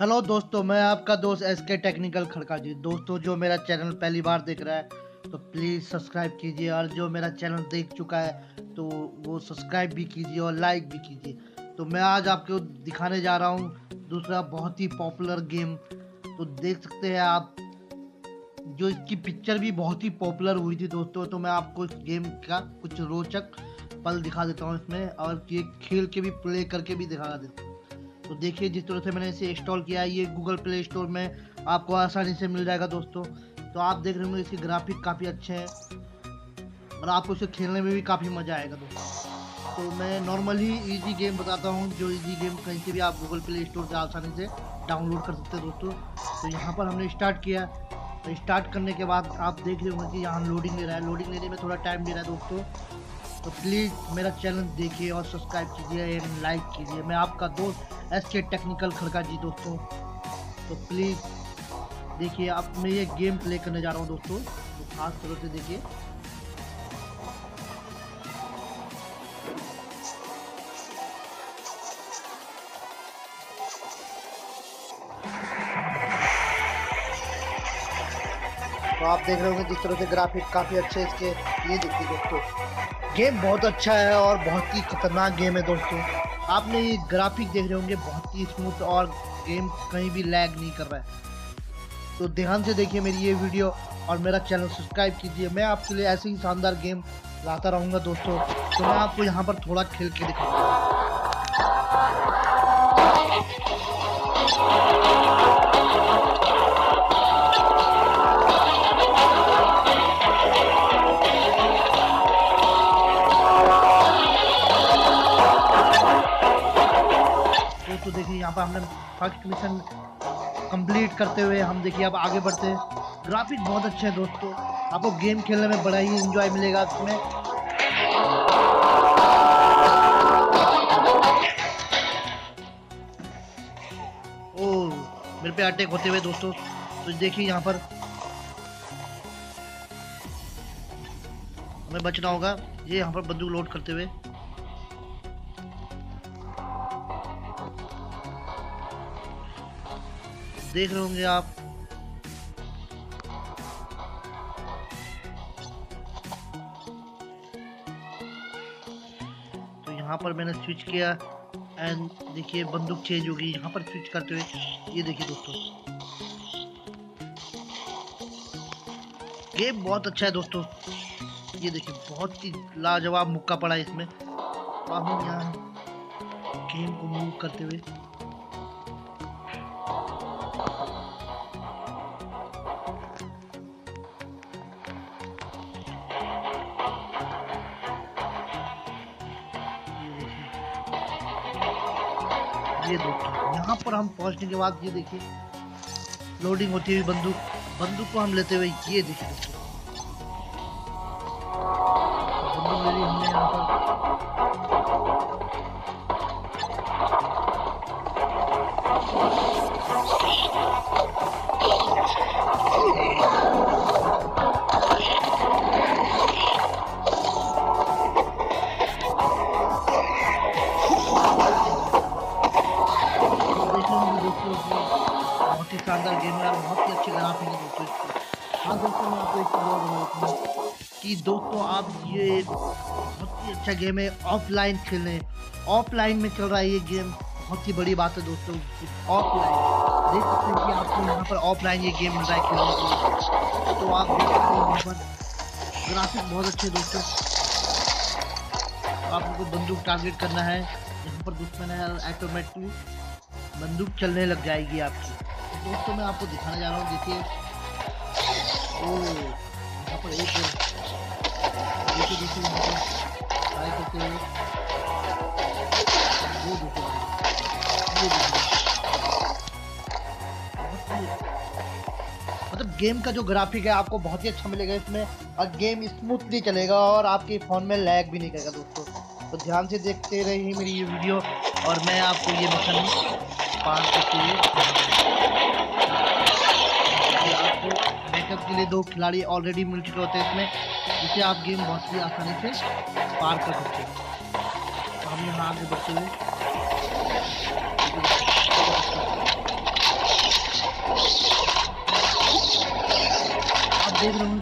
Hello दोस्तों, मैं आपका दोस्त एस के टेक्निकल खड़का जी। दोस्तों, जो मेरा चैनल पहली बार देख रहा है तो प्लीज़ सब्सक्राइब कीजिए और जो मेरा चैनल देख चुका है तो वो सब्सक्राइब भी कीजिए और लाइक भी कीजिए। तो मैं आज आपको दिखाने जा रहा हूँ दूसरा बहुत ही पॉपुलर गेम तो देख सकते हैं आप, जो इसकी पिक्चर भी बहुत ही पॉपुलर हुई थी दोस्तों तो मैं आपको इस गेम का कुछ रोचक पल दिखा देता हूँ इसमें और ये खेल के भी प्ले करके भी दिखा देता हूँ। तो देखिए, जिस तरह से मैंने इसे इंस्टॉल किया है, ये गूगल प्ले स्टोर में आपको आसानी से मिल जाएगा दोस्तों। तो आप देख रहे होंगे इसके ग्राफिक काफ़ी अच्छे हैं और आपको इसे खेलने में भी काफ़ी मज़ा आएगा दोस्तों। तो मैं नॉर्मली इजी गेम बताता हूँ, जो इजी गेम कहीं से भी आप गूगल प्ले स्टोर से आसानी से डाउनलोड कर सकते हैं दोस्तों। तो यहाँ पर हमने स्टार्ट किया। तो स्टार्ट करने के बाद आप देख रहे होंगे कि यहाँ लोडिंग ले रहा है। लोडिंग लेने में थोड़ा टाइम ले रहा है दोस्तों। तो प्लीज़ मेरा चैनल देखिए और सब्सक्राइब कीजिए एंड लाइक कीजिए। मैं आपका दोस्त एस के टेक्निकल खड़का जी दोस्तों। तो प्लीज़ देखिए, आप मैं ये गेम प्ले करने जा रहा हूँ दोस्तों। तो खास तरह से देखिए। तो आप देख रहे होंगे जिस तरह से ग्राफिक काफ़ी अच्छे इसके ये देखिए दोस्तों। गेम बहुत अच्छा है और बहुत ही खतरनाक गेम है दोस्तों। आपने ये ग्राफिक देख रहे होंगे, बहुत ही स्मूथ और गेम कहीं भी लैग नहीं कर रहा है। तो ध्यान से देखिए मेरी ये वीडियो और मेरा चैनल सब्सक्राइब कीजिए। मैं आपके लिए ऐसे ही शानदार गेम लाता रहूँगा दोस्तों। तो मैं आपको यहाँ पर थोड़ा खेल के दिखाऊँगा। पर हमने फ़र्स्ट मिशन कंप्लीट करते हुए हम देखिए अब आगे बढ़ते हैं। ग्राफिक बहुत अच्छे हैं दोस्तों। आपको गेम खेलने में बड़ा ही इंजॉय मिलेगा इसमें। ओ, मेरे पे अटैक होते हुए दोस्तों तो देखिए यहाँ पर। हमें बचना होगा। ये यहाँ पर बंदूक लोड करते हुए। देख रहे होंगे आप। तो यहाँ पर मैंने स्विच किया एंड देखिए बंदूक चेंज होगी। यहाँ पर स्विच करते हुए, ये देखिए दोस्तों। गेम बहुत अच्छा है दोस्तों। ये देखिए, बहुत ही लाजवाब मुक्का पड़ा है इसमें। हम यहाँ गेम को मूव करते हुए ये दोस्तों यहाँ पर हम पहुँचने के बाद ये देखिए लोडिंग होती हुई बंदूक बंदूक को हम लेते हुए ये देखिए दोस्तों। बंदूक ली हमने यहाँ पर बहुत ही शानदार गेम है और बहुत ही अच्छे ग्राफिक है दोस्तों हाँ। दोस्तों, मैं आपको एक चीज़ और बताऊँ कि दोस्तों, आप ये बहुत ही अच्छा गेम है, ऑफलाइन खेलें ऑफलाइन में चल रहा है ये गेम। बहुत ही बड़ी बात है दोस्तों ऑफलाइन। देख सकते हैं कि आपको यहाँ पर ऑफलाइन ये गेम मिल रहा है खेलने के लिए। तो आप देख सकते हैं यहाँ पर ग्राफिक बहुत अच्छे दोस्तों। तो आपको बंदूक टारगेट करना है। यहाँ पर दुश्मन है ऑटोमेटिक बंदूक चलने लग जाएगी आपकी। तो दोस्तों, मैं आपको दिखाने जा रहा हूँ, देखिए। ओ, यहाँ पर एक देखिए देखिए, यहाँ पर ट्राई करते हुए। वो देखिए ये देखिए मतलब गेम का जो ग्राफिक है, आपको बहुत ही अच्छा मिलेगा इसमें। और गेम स्मूथली चलेगा और आपके फ़ोन में लैग भी नहीं करेगा दोस्तों। तो ध्यान से देखते रहिए मेरी ये वीडियो और मैं आपको ये मिशन पाँच सौ चाहिए आपको बैकअप के लिए दो खिलाड़ी ऑलरेडी मिल चुके होते हैं इसमें, जिसे आप गेम बहुत ही आसानी से पार कर सकते हैं। तो हम यहाँ आगे बढ़ते हुए। आप देख रहे हो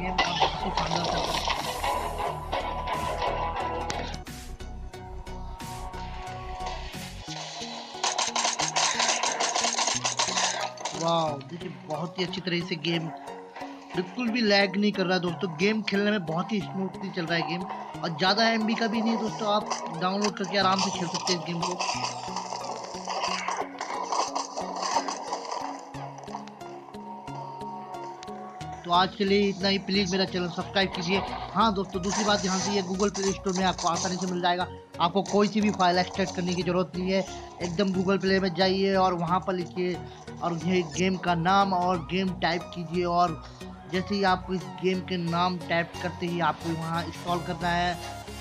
गेम आप बहुत ही शानदार वाह, देखिए बहुत ही अच्छी तरह से गेम बिल्कुल भी लैग नहीं कर रहा है दोस्तों। गेम खेलने में बहुत ही स्मूथली चल रहा है गेम और ज़्यादा एमबी का भी नहीं दोस्तों, आप डाउनलोड करके आराम से खेल सकते हैं इस गेम को। तो आज के लिए इतना ही। प्लीज़ मेरा चैनल सब्सक्राइब कीजिए। हाँ दोस्तों, दूसरी बात यहाँ से ये गूगल प्ले स्टोर में आपको आसानी से मिल जाएगा। आपको कोई सी भी फ़ाइल एक्सट्रैक्ट करने की ज़रूरत नहीं है। एकदम गूगल प्ले में जाइए और वहाँ पर लिखिए और ये गेम का नाम और गेम टाइप कीजिए और जैसे ही आपको इस गेम के नाम टाइप करते ही आपको वहाँ इंस्टॉल करना है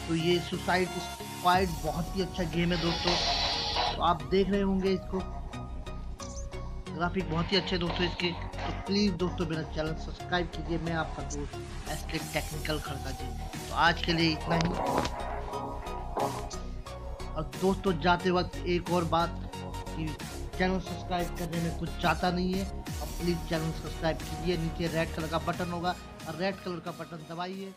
तो ये सुसाइड स्क्वाइड बहुत ही अच्छा गेम है दोस्तों। तो आप देख रहे होंगे इसको। ग्राफिक बहुत ही अच्छे दोस्तों इसके। तो प्लीज़ दोस्तों, मेरा चैनल सब्सक्राइब कीजिए। मैं आपका दोस्त एस के टेक्निकल खड़का जी। तो आज के लिए इतना ही। और दोस्तों, जाते वक्त एक और बात कि चैनल सब्सक्राइब करने में कुछ चाहता नहीं है। और प्लीज़ चैनल सब्सक्राइब कीजिए। नीचे रेड कलर का बटन होगा। और रेड कलर का बटन दबाइए।